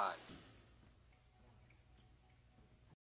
five.